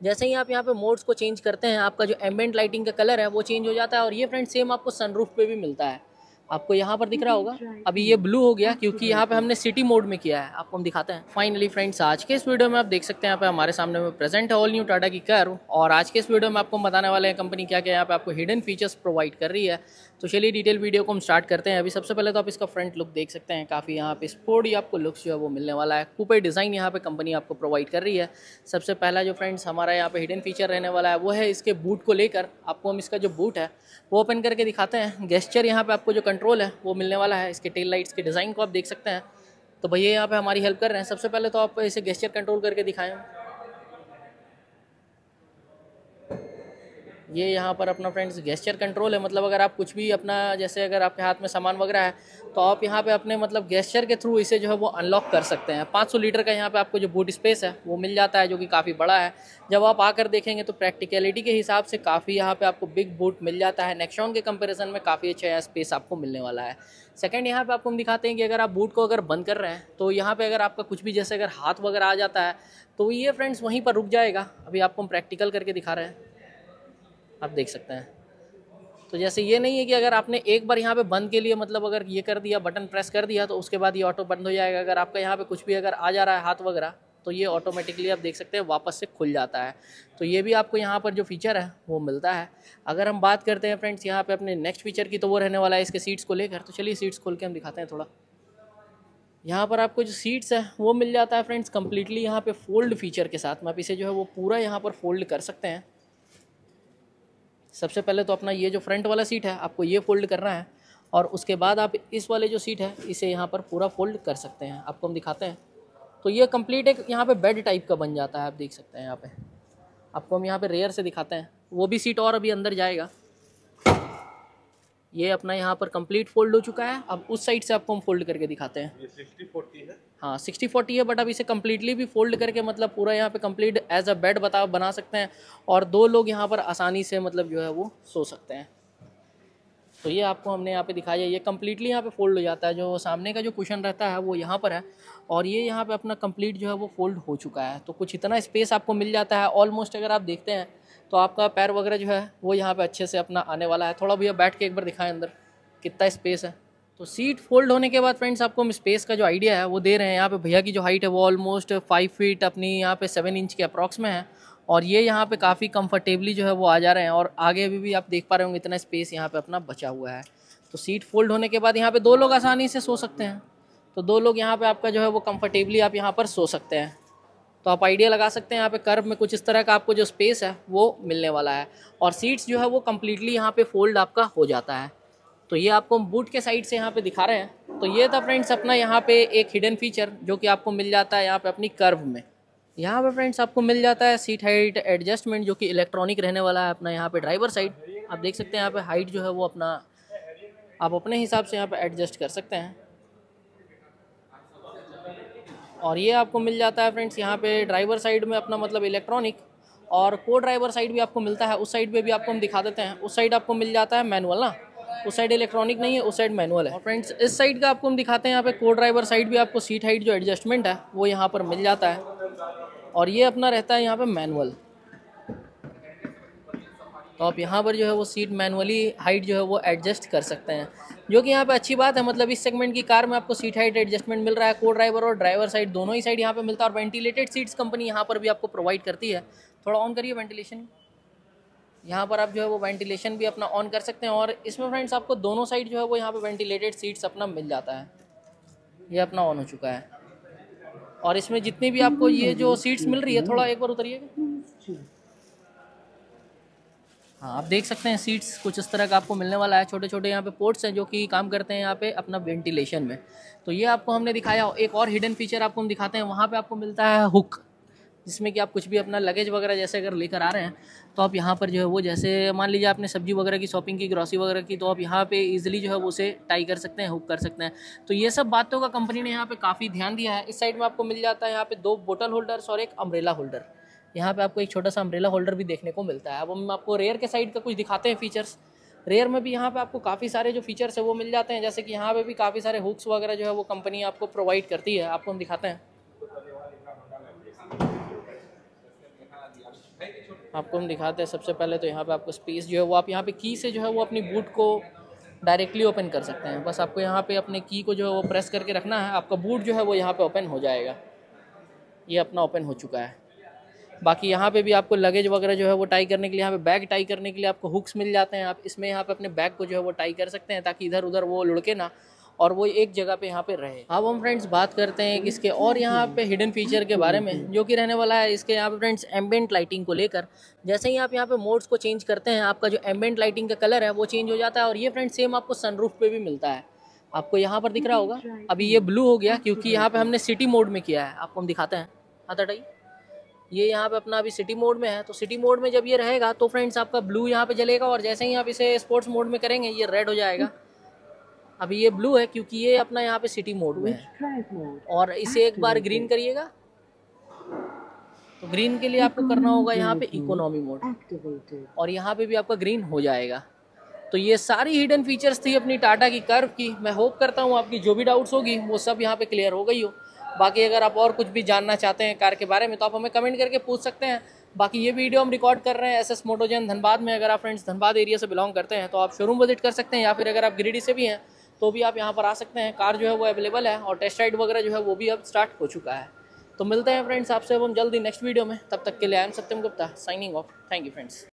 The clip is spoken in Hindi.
जैसे ही आप यहाँ पे मोड्स को चेंज करते हैं, आपका जो एम्बियंट लाइटिंग का कलर है, वो चेंज हो जाता है और ये फ्रेंड सेम आपको सनरूफ पे भी मिलता है। आपको यहाँ पर दिख रहा होगा। अभी ये ब्लू हो गया क्योंकि यहाँ पे हमने सिटी मोड में किया है। आपको हम दिखाते हैं। फाइनली फ्रेंड्स आज के इस वीडियो में आप देख सकते हैं, यहाँ पे हमारे सामने में प्रेजेंट है ऑल न्यू टाटा की कर और आज के इस वीडियो में आपको बताने वाले हैं कंपनी क्या क्या यहाँ पे आपको हिडन फीचर्स प्रोवाइड कर रही है। तो चलिए डिटेल वीडियो को हम स्टार्ट करते हैं। अभी सबसे पहले तो आप इसका फ्रंट लुक देख सकते हैं। काफ़ी यहाँ पे स्पोर्टी आपको लुक्स जो है वो मिलने वाला है। कूपे डिज़ाइन यहाँ पे कंपनी आपको प्रोवाइड कर रही है। सबसे पहला जो फ्रेंड्स हमारा यहाँ पे हिडन फीचर रहने वाला है, वो है इसके बूट को लेकर। आपको हम इसका जो बूट है, वो ओपन करके दिखाते हैं। गेस्चर यहाँ पर आपको जो कंट्रोल है, वो मिलने वाला है। इसके टेल लाइट्स के डिज़ाइन को आप देख सकते हैं। तो भैया यहाँ पर हमारी हेल्प कर रहे हैं। सबसे पहले तो आप इसे गेस्चर कंट्रोल करके दिखाएँ। ये यहाँ पर अपना फ्रेंड्स गेस्चर कंट्रोल है। मतलब अगर आप कुछ भी अपना, जैसे अगर आपके हाथ में सामान वगैरह है तो आप यहाँ पे अपने मतलब गेस्चर के थ्रू इसे जो है वो अनलॉक कर सकते हैं। 500 लीटर का यहाँ पे आपको जो बूट स्पेस है, वो मिल जाता है, जो कि काफ़ी बड़ा है। जब आप आकर देखेंगे तो प्रैक्टिकलिटी के हिसाब से काफ़ी यहाँ पर आपको बिग बूट मिल जाता है। नेक्शॉन के कंपेरिजन में काफ़ी अच्छा स्पेस आपको मिलने वाला है। सेकेंड यहाँ पर आपको हम दिखाते हैं कि अगर आप बूट को अगर बंद कर रहे हैं तो यहाँ पर अगर आपका कुछ भी, जैसे अगर हाथ वगैरह आ जाता है तो ये फ्रेंड्स वहीं पर रुक जाएगा। अभी आपको हम प्रैक्टिकल करके दिखा रहे हैं। आप देख सकते हैं। तो जैसे ये नहीं है कि अगर आपने एक बार यहाँ पे बंद के लिए मतलब अगर ये कर दिया, बटन प्रेस कर दिया तो उसके बाद ये ऑटो बंद हो जाएगा। अगर आपका यहाँ पे कुछ भी अगर आ जा रहा है हाथ वगैरह तो ये ऑटोमेटिकली आप देख सकते हैं वापस से खुल जाता है। तो ये भी आपको यहाँ पर जो फीचर है, वो मिलता है। अगर हम बात करते हैं फ्रेंड्स यहाँ पे अपने नेक्स्ट फीचर की तो वो रहने वाला है इसके सीट्स को लेकर। तो चलिए सीट्स खोल के हम दिखाते हैं थोड़ा। यहाँ पर आपको जो सीट्स है, वो मिल जाता है फ्रेंड्स कम्प्लीटली यहाँ पे फोल्ड फीचर के साथ। में आप इसे जो है वो पूरा यहाँ पर फोल्ड कर सकते हैं। सबसे पहले तो अपना ये जो फ्रंट वाला सीट है, आपको ये फोल्ड करना है और उसके बाद आप इस वाले जो सीट है, इसे यहाँ पर पूरा फोल्ड कर सकते हैं। आपको हम दिखाते हैं। तो ये कंप्लीट एक यहाँ पे बेड टाइप का बन जाता है, आप देख सकते हैं यहाँ पे। आपको हम यहाँ पे रेयर से दिखाते हैं। वो भी सीट और अभी अंदर जाएगा। ये अपना यहाँ पर कंप्लीट फोल्ड हो चुका है। अब उस साइड से आपको हम फोल्ड करके दिखाते हैं। ये सिक्सटी फोर्टी है। हाँ सिक्सटी फोर्टी है बट अब इसे कम्प्लीटली भी फोल्ड करके मतलब पूरा यहाँ पे कंप्लीट एज अ बेड बता बना सकते हैं। और दो लोग यहाँ पर आसानी से मतलब जो है वो सो सकते हैं। तो ये आपको हमने यहाँ पे दिखाया। ये कम्प्लीटली यहाँ पे फोल्ड हो जाता है। जो सामने का जो कुशन रहता है वो यहाँ पर है। और ये यहाँ पे अपना कंप्लीट जो है वो फोल्ड हो चुका है। तो कुछ इतना स्पेस आपको मिल जाता है। ऑलमोस्ट अगर आप देखते हैं तो आपका पैर वगैरह जो है, वो यहाँ पे अच्छे से अपना आने वाला है। थोड़ा भैया बैठ के एक बार दिखाएँ अंदर, कितना स्पेस है। तो सीट फोल्ड होने के बाद फ्रेंड्स आपको हम स्पेस का जो आइडिया है, वो दे रहे हैं। यहाँ पे भैया की जो हाइट है, वो ऑलमोस्ट फाइव फीट अपनी यहाँ पे सेवन इंच के अप्रॉक्स में है। और ये यहाँ पे काफ़ी कंफर्टेबली जो है, वो आ जा रहे हैं। और आगे अभी भी आप देख पा रहे होंगे, इतना स्पेस यहाँ पे अपना बचा हुआ है। तो सीट फोल्ड होने के बाद यहाँ पे दो लोग आसानी से सो सकते हैं। तो दो लोग यहाँ पे आपका जो है, वो कंफर्टेबली आप यहाँ पर सो सकते हैं। तो आप आइडिया लगा सकते हैं, यहाँ पे कर्व में कुछ इस तरह का आपको जो स्पेस है, वो मिलने वाला है। और सीट्स जो है, वो कम्प्लीटली यहाँ पे फोल्ड आपका हो जाता है। तो ये आपको हम बूट के साइड से यहाँ पे दिखा रहे हैं। तो ये था फ्रेंड्स अपना यहाँ पे एक हिडन फीचर जो कि आपको मिल जाता है यहाँ पे अपनी कर्व में। यहाँ पे फ्रेंड्स आपको मिल जाता है सीट हाइट एडजस्टमेंट जो कि इलेक्ट्रॉनिक रहने वाला है अपना यहाँ पे ड्राइवर साइड आप देख सकते हैं यहाँ पे हाइट जो है, वो अपना आप अपने हिसाब से यहाँ पे एडजस्ट कर सकते हैं। और ये आपको मिल जाता है फ्रेंड्स यहाँ पे ड्राइवर साइड में अपना मतलब इलेक्ट्रॉनिक और को ड्राइवर साइड भी आपको मिलता है। उस साइड पे भी आपको हम दिखा देते हैं। उस साइड आपको मिल जाता है मैनुअल ना। उस साइड इलेक्ट्रॉनिक नहीं है, उस साइड मैनुअल है। और फ्रेंड्स इस साइड का आपको हम दिखाते हैं। यहाँ पे को ड्राइवर साइड भी आपको सीट हाइट जो एडजस्टमेंट है, वो यहाँ पर मिल जाता है। और ये अपना रहता है यहाँ पर मैनुअल। तो आप यहाँ पर जो है वो सीट मैनुअली हाइट जो है वो एडजस्ट कर सकते हैं। जो कि यहाँ पे अच्छी बात है मतलब इस सेगमेंट की कार में आपको सीट हाइट एडजस्टमेंट मिल रहा है को ड्राइवर और ड्राइवर साइड दोनों ही साइड यहाँ पे मिलता है और वेंटिलेटेड सीट्स कंपनी यहाँ पर भी आपको प्रोवाइड करती है। थोड़ा ऑन करिए वेंटिलेशन यहाँ पर आप जो है वो वेंटिलेशन भी अपना ऑन कर सकते हैं और इसमें फ्रेंड्स आपको दोनों साइड जो है वो यहाँ पर वेंटिलेटेड सीट्स अपना मिल जाता है। ये अपना ऑन हो चुका है। और इसमें जितनी भी आपको ये जो सीट्स मिल रही है, थोड़ा एक बार उतरिएगा हाँ आप देख सकते हैं सीट्स कुछ इस तरह का आपको मिलने वाला है। छोटे छोटे यहाँ पे पोर्ट्स हैं जो कि काम करते हैं यहाँ पे अपना वेंटिलेशन में। तो ये आपको हमने दिखाया एक और हिडन फीचर आपको हम दिखाते हैं। वहाँ पे आपको मिलता है हुक जिसमें कि आप कुछ भी अपना लगेज वगैरह जैसे अगर लेकर आ रहे हैं तो आप यहाँ पर जो है वो जैसे मान लीजिए आपने सब्ज़ी वगैरह की शॉपिंग की ग्रॉसरी वगैरह की तो आप यहाँ पे इजीली जो है वो उसे टाई कर सकते हैं हुक कर सकते हैं। तो ये सब बातों का कंपनी ने यहाँ पे काफ़ी ध्यान दिया है। इस साइड में आपको मिल जाता है यहाँ पे दो बोटल होल्डर्स और एक अम्ब्रेला होल्डर यहाँ पे आपको एक छोटा सा अम्ब्रेला होल्डर भी देखने को मिलता है। अब हम आपको रेयर के साइड का कुछ दिखाते हैं फीचर्स रेयर में भी यहाँ पे आपको काफ़ी सारे जो फीचर्स है वो मिल जाते हैं। जैसे कि यहाँ पे भी काफ़ी सारे हुक्स वगैरह जो है वो कंपनी आपको प्रोवाइड करती है। आपको हम दिखाते हैं। आपको हम दिखाते हैं सबसे पहले तो यहाँ पे आपको स्पेस जो है वो आप यहाँ पे की से जो है वो अपनी बूट को डायरेक्टली ओपन कर सकते हैं। बस आपको यहाँ पे अपने की को जो है वो प्रेस करके रखना है। आपका बूट जो है वो यहाँ पे ओपन हो जाएगा। ये अपना ओपन हो चुका है। बाकी यहाँ पे भी आपको लगेज वगैरह जो है वो टाई करने के लिए, यहाँ पे बैग टाई करने के लिए आपको हुक्स मिल जाते हैं। आप इसमें यहाँ पे अपने बैग को जो है वो टाई कर सकते हैं ताकि इधर उधर वो लुढ़के ना और वो एक जगह पे यहाँ पे रहे। अब हम फ्रेंड्स बात करते हैं इसके और यहाँ पे हिडन फीचर के बारे में, जो कि रहने वाला है इसके यहाँ पे फ्रेंड्स एम्बेंट लाइटिंग को लेकर। जैसे ही आप यहाँ पे मोड्स को चेंज करते हैं, आपका जो एम्बियंट लाइटिंग का कलर है वो चेंज हो जाता है और ये फ्रेंड्स सेम आपको सनरूफ पे भी मिलता है। आपको यहाँ पर दिख रहा होगा? अभी ये ब्लू हो गया क्योंकि यहाँ पे हमने सिटी मोड में किया है। आपको हम दिखाते हैं। हाथ हटाइए ये यहाँ पे अपना अभी सिटी मोड में है तो सिटी मोड में जब ये रहेगा तो फ्रेंड्स आपका ब्लू यहाँ पे जलेगा और जैसे ही आप इसे स्पोर्ट्स मोड में करेंगे, ये रेड हो जाएगा। अभी ये ब्लू है क्योंकि ये अपना यहाँ पे सिटी मोड में है। और इसे एक बार ग्रीन करिएगा। तो ग्रीन के लिए आपको करना होगा यहाँ पे इकोनॉमी मोड और यहाँ पे भी आपका ग्रीन हो जाएगा। तो ये सारी हिडन फीचर्स थी अपनी टाटा की कर्व की। मैं होप करता हूँ आपकी जो भी डाउट्स होगी, वो सब यहाँ पे क्लियर हो गई हो। बाकी अगर आप और कुछ भी जानना चाहते हैं कार के बारे में तो आप हमें कमेंट करके पूछ सकते हैं। बाकी ये वीडियो हम रिकॉर्ड कर रहे हैं एस एस मोटोजन धनबाद में। अगर आप फ्रेंड्स धनबाद एरिया से बिलोंग करते हैं तो आप शोरूम विज़िट कर सकते हैं, या फिर अगर आप गिरिडीह से भी हैं तो भी आप यहाँ पर आ सकते हैं। कार जो है वो अवेलेबल है और टेस्ट राइड वगैरह जो है वो भी अब स्टार्ट हो चुका है। तो मिलते हैं फ्रेंड्स आपसे अब हम जल्दी नेक्स्ट वीडियो में। तब तक के लिए I am Satyam Gupta signing off thank you friends